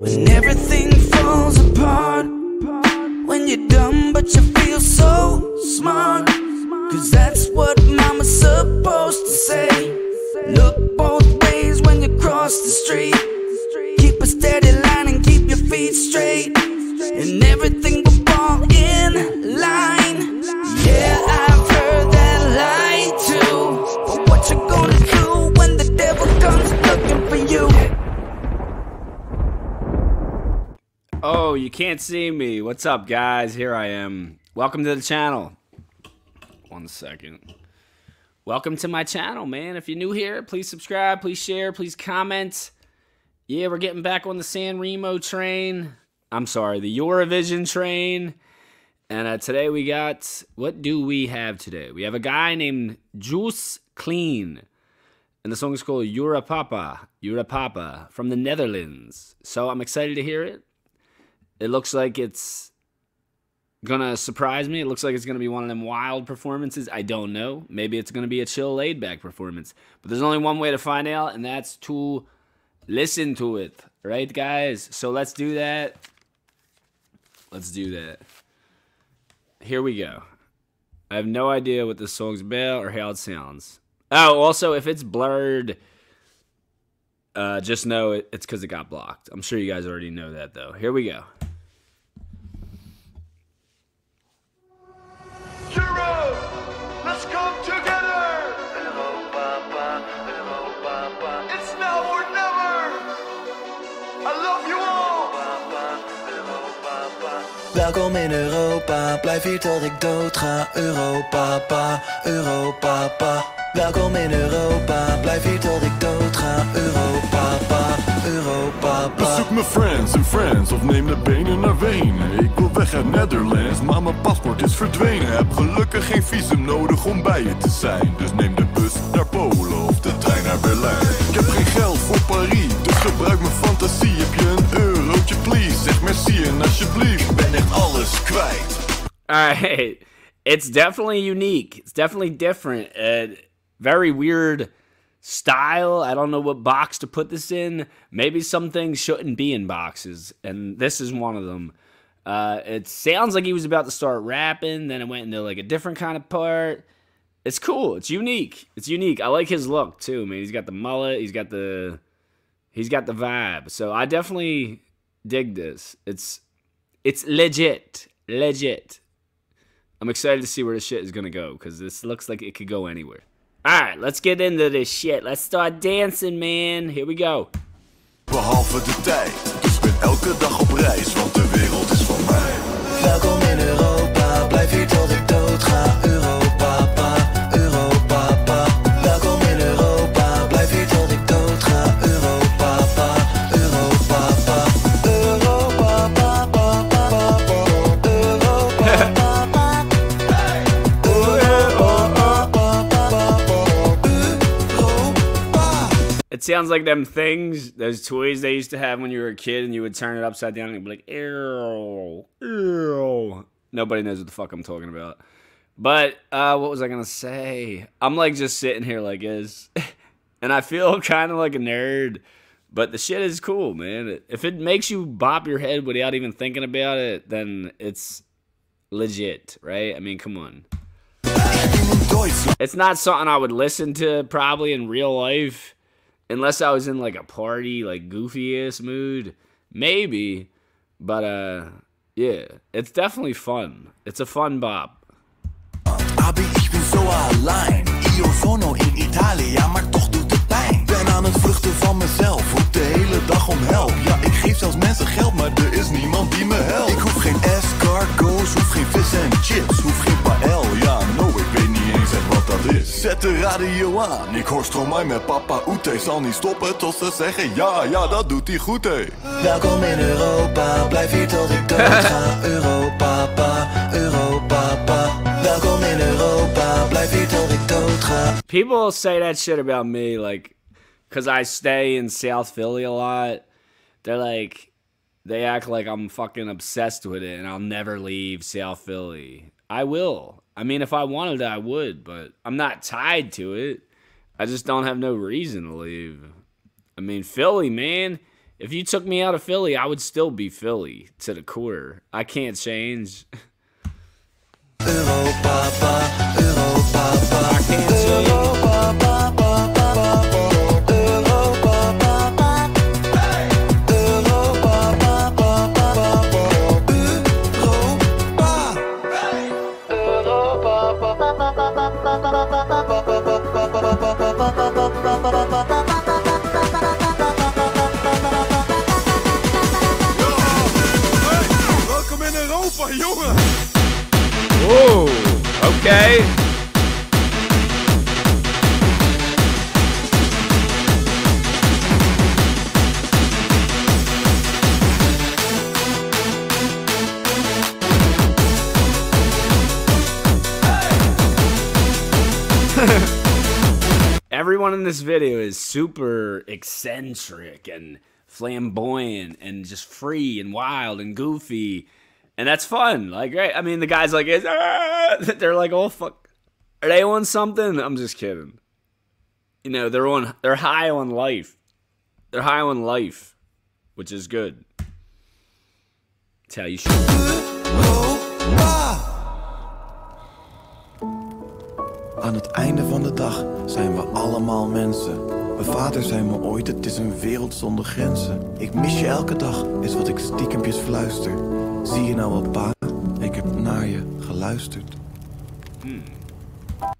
When everything falls apart, when you're dumb but you feel so smart. Cause that's what mama's supposed to say. Look both ways when you cross the street. Keep a steady line and keep your feet straight. And everything Oh, you can't see me. What's up, guys? Here I am. Welcome to the channel. One second. Welcome to my channel, man. If you're new here, please subscribe, please share, please comment. Yeah, we're getting back on the San Remo train. I'm sorry, the Eurovision train. And uh, today we got, what do we have today? We have a guy named Joost Klein. And the song is called Europapa, Europapa from the Netherlands. So I'm excited to hear it. It looks like it's gonna surprise me. It looks like it's gonna be one of them wild performances. I don't know. Maybe it's gonna be a chill, laid back performance. But there's only one way to find out, and that's to listen to it. Right, guys? So let's do that. Let's do that. Here we go. I have no idea what this song's about or how it sounds. Oh, also, if it's blurred, uh, just know it, it's because it got blocked. I'm sure you guys already know that, though. Here we go. Welkom in Europa, blijf hier tot ik dood ga. Europa, pa, Europa, pa. Welkom in Europa, blijf hier tot ik dood ga. Europa, pa, Europa, pa. Bezoek mijn friends en friends of neem de benen naar Wenen. Ik wil weg uit Netherlands, maar mijn paspoort is verdwenen. Heb gelukkig geen visum nodig om bij je te zijn. Dus neem de bus naar Polen of de trein naar Berlijn. Ik heb geen geld voor Paris, dus gebruik mijn fantasie. Heb je een eurotje, please? Zeg merci en alsjeblieft. Alles kwijt. All right. It's definitely unique. It's definitely different. Uh, very weird style. I don't know what box to put this in. Maybe some things shouldn't be in boxes, and this is one of them. Uh, it sounds like he was about to start rapping, then it went into like a different kind of part. It's cool. It's unique. It's unique. I like his look too, man. He's got the mullet. He's got the he's got the vibe. So I definitely dig this. It's it's legit, legit. I'm excited to see where this shit is gonna go because this looks like it could go anywhere. All right, let's get into this shit. Let's start dancing, man. Here we go. Behalve de tijd, dus ben elke dag op reis, want de wereld is It sounds like them things, those toys they used to have when you were a kid, and you would turn it upside down and it'd be like, ew, ew. Nobody knows what the fuck I'm talking about. But uh, what was I gonna say? I'm like just sitting here like is, and I feel kind of like a nerd. But the shit is cool, man. If it makes you bop your head without even thinking about it, then it's legit, right? I mean, come on. It's not something I would listen to probably in real life unless I was in like a party, like goofy ass mood. Maybe. But uh yeah, it's definitely fun. It's a fun bop. Zet de radio aan, ik hoor Stromae met Papaoutai. Zal niet stoppen tot ze zeggen, ja, ja, dat doet hij goed, hé. Welkom in Europa, blijf hier tot ik dood ga. Europa, pa, Europa, pa. Welkom in Europa, blijf hier tot ik dood ga. People say that shit about me, like, because I stay in South Philly a lot. They're like, they act like I'm fucking obsessed with it and I'll never leave South Philly. I will. I mean, if I wanted to, I would, but I'm not tied to it. I just don't have no reason to leave. I mean, Philly, man, If you took me out of Philly, I would still be Philly to the core. I can't change. Everyone in this video is super eccentric and flamboyant and just free and wild and goofy and that's fun. Like, right? I mean, the guys like "Ah!" they're like, "Oh fuck, are they on something?" I'm just kidding. You know, they're on, they're high on life. They're high on life, which is good. That's how you should. Aan het einde van de dag zijn we allemaal mensen. Mijn vader zei me ooit, het is een wereld zonder grenzen. Ik mis je elke dag, is wat ik stiekempjes fluister. Zie je nou wel pa, ik heb naar je geluisterd.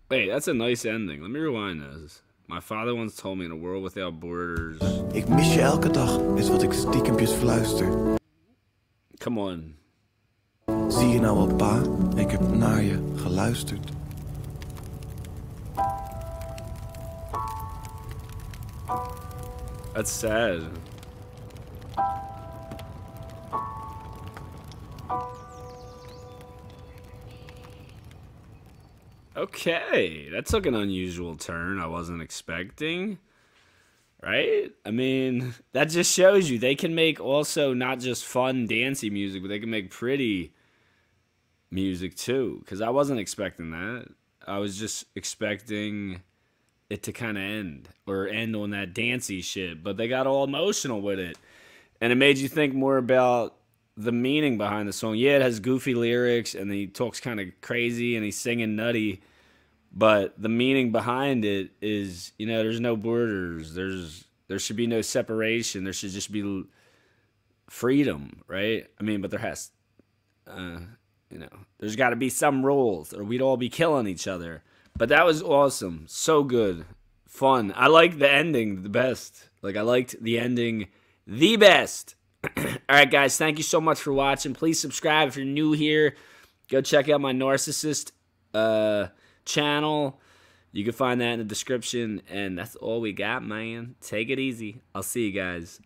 Wait, that's a nice ending. Let me rewind this. My father once told me in a world without borders. Ik mis je elke dag, is wat ik stiekempjes fluister. Come on. Zie je nou wel pa, ik heb naar je geluisterd. That's sad. Okay, that took an unusual turn I wasn't expecting. Right? I mean, that just shows you they can make also not just fun, dancey music, but they can make pretty music too. Because I wasn't expecting that. I was just expecting it to kind of end or end on that dancey shit, but they got all emotional with it. And it made you think more about the meaning behind the song. Yeah, it has goofy lyrics and he talks kind of crazy and he's singing nutty, but the meaning behind it is, you know, there's no borders. There's there should be no separation. There should just be freedom, right? I mean, but there has uh, you know, there's got to be some rules or we'd all be killing each other. But that was awesome. So good. Fun. I like the ending the best. Like I liked the ending the best. All right, guys, thank you so much for watching. Please subscribe if you're new here. Go check out my narcissist uh, channel. You can find that in the description. And that's all we got, man. Take it easy. I'll see you guys.